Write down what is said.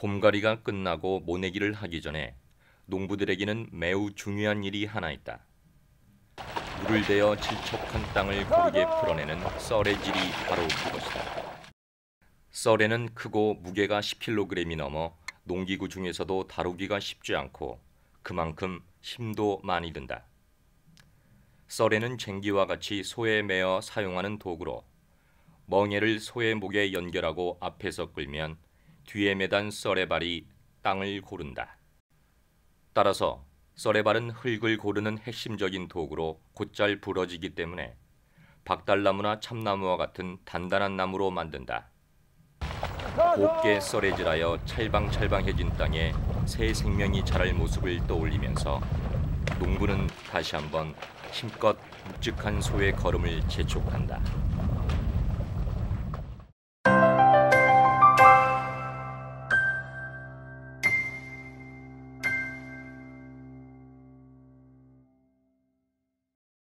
모가리가 끝나고 모내기를 하기 전에 농부들에게는 매우 중요한 일이 하나 있다. 물을 대어 질척한 땅을 고르게 풀어내는 썰의 질이 바로 그것이다. 썰에는 크고 무게가 10kg이 넘어 농기구 중에서도 다루기가 쉽지 않고 그만큼 힘도 많이 든다. 썰에는 쟁기와 같이 소에 매어 사용하는 도구로 멍에를 소의 목에 연결하고 앞에서 끌면 뒤에 매단 썰의 발이 땅을 고른다. 따라서 썰의 발은 흙을 고르는 핵심적인 도구로 곧잘 부러지기 때문에 박달나무나 참나무와 같은 단단한 나무로 만든다. 곱게 썰해질하여 찰방찰방해진 땅에 새 생명이 자랄 모습을 떠올리면서 농부는 다시 한번 힘껏 묵직한 소의 걸음을 재촉한다.